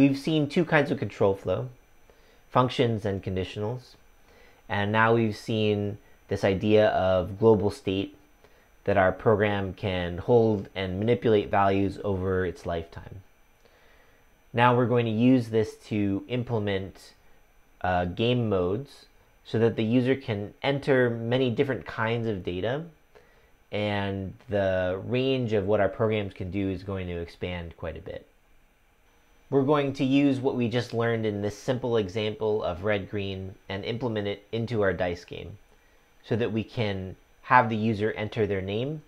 we've seen two kinds of control flow, functions and conditionals. And now we've seen this idea of global state that our program can hold and manipulate values over its lifetime. Now we're going to use this to implement uh, game modes so that the user can enter many different kinds of data and the range of what our programs can do is going to expand quite a bit. We're going to use what we just learned in this simple example of red-green and implement it into our dice game so that we can have the user enter their name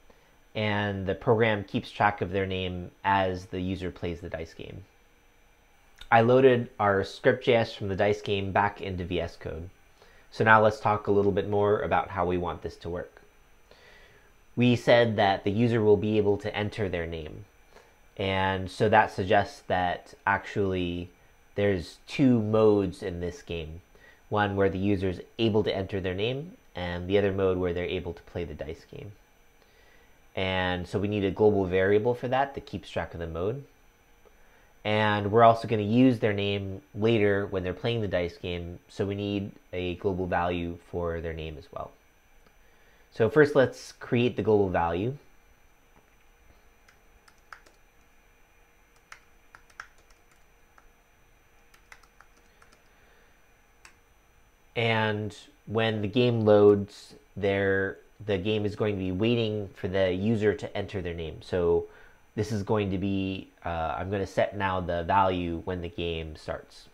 and the program keeps track of their name as the user plays the dice game. I loaded our script.js from the dice game back into VS Code. So now let's talk a little bit more about how we want this to work we said that the user will be able to enter their name. And so that suggests that actually there's two modes in this game. One where the user is able to enter their name, and the other mode where they're able to play the dice game. And so we need a global variable for that that keeps track of the mode. And we're also going to use their name later when they're playing the dice game, so we need a global value for their name as well. So first let's create the global value. And when the game loads, there the game is going to be waiting for the user to enter their name. So this is going to be, uh, I'm going to set now the value when the game starts.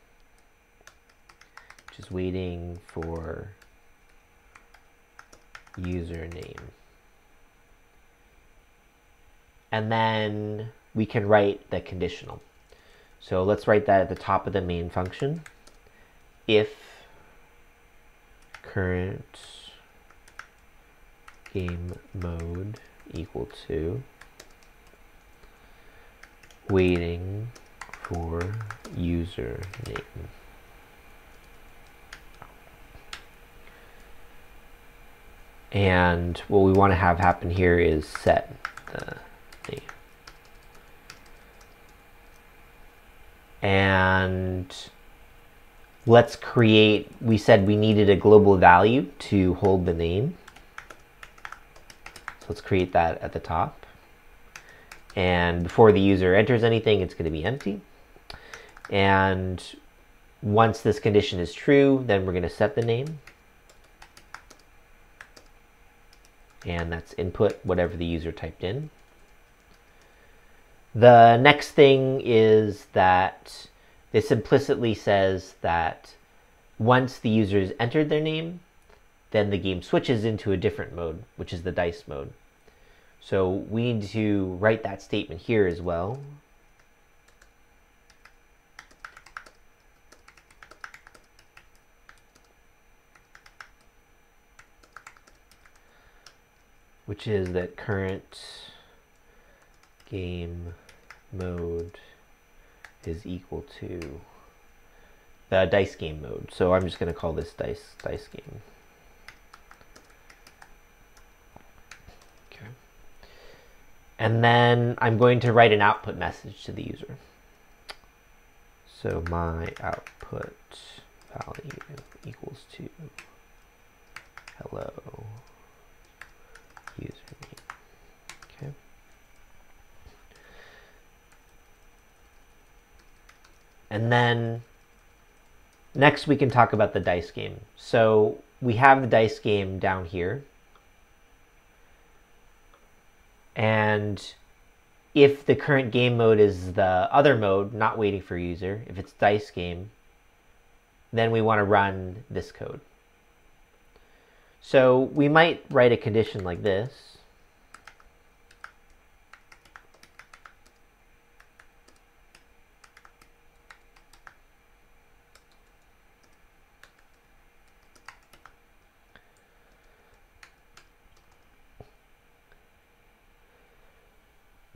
Just waiting for username. And then we can write the conditional. So let's write that at the top of the main function. If current game mode equal to waiting for username. And what we want to have happen here is set the name. And let's create, we said we needed a global value to hold the name. So let's create that at the top. And before the user enters anything, it's going to be empty. And once this condition is true, then we're going to set the name. and that's input whatever the user typed in. The next thing is that this implicitly says that once the user has entered their name, then the game switches into a different mode, which is the dice mode. So we need to write that statement here as well. which is that current game mode is equal to the dice game mode. So I'm just going to call this dice dice game. Okay. And then I'm going to write an output message to the user. So my output value equals to hello username. Okay. And then next we can talk about the dice game. So we have the dice game down here. And if the current game mode is the other mode, not waiting for user, if it's dice game, then we want to run this code. So we might write a condition like this.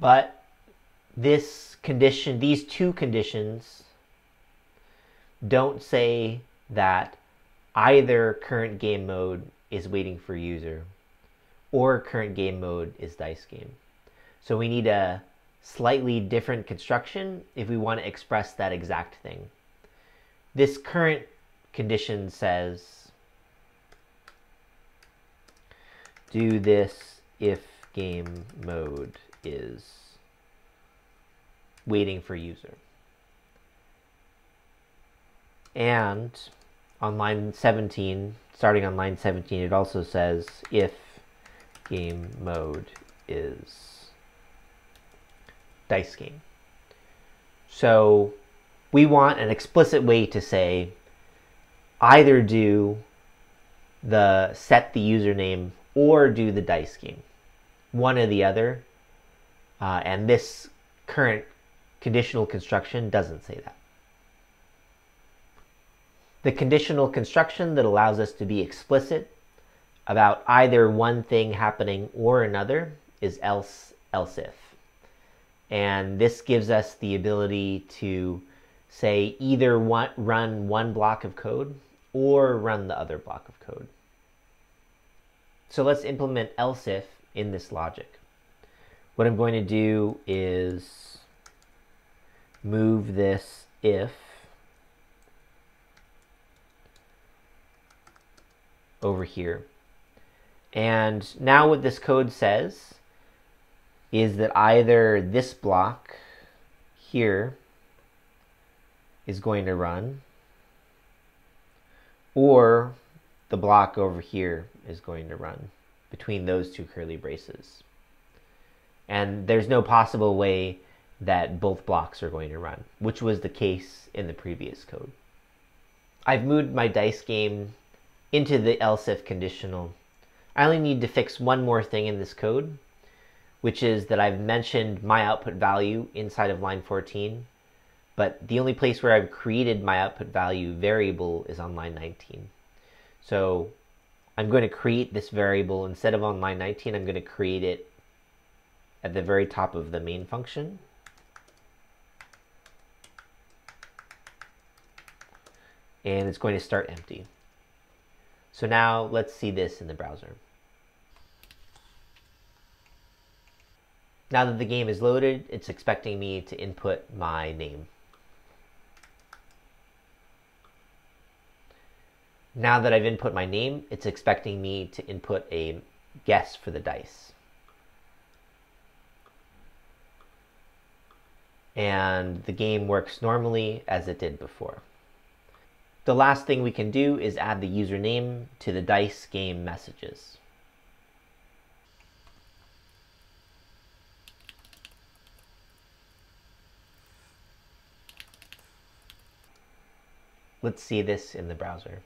But this condition, these two conditions don't say that either current game mode is waiting for user or current game mode is dice game. So we need a slightly different construction if we want to express that exact thing. This current condition says do this if game mode is waiting for user. And on line 17, starting on line 17, it also says if game mode is dice game. So we want an explicit way to say either do the set the username or do the dice game. One or the other. Uh, and this current conditional construction doesn't say that. The conditional construction that allows us to be explicit about either one thing happening or another is else else if. And this gives us the ability to say either one, run one block of code or run the other block of code. So let's implement else if in this logic. What I'm going to do is move this if over here. And now what this code says is that either this block here is going to run or the block over here is going to run between those two curly braces. And there's no possible way that both blocks are going to run, which was the case in the previous code. I've moved my dice game into the else if conditional. I only need to fix one more thing in this code, which is that I've mentioned my output value inside of line 14, but the only place where I've created my output value variable is on line 19. So I'm going to create this variable instead of on line 19, I'm going to create it at the very top of the main function. And it's going to start empty. So now let's see this in the browser. Now that the game is loaded, it's expecting me to input my name. Now that I've input my name, it's expecting me to input a guess for the dice. And the game works normally as it did before. The last thing we can do is add the username to the dice game messages. Let's see this in the browser.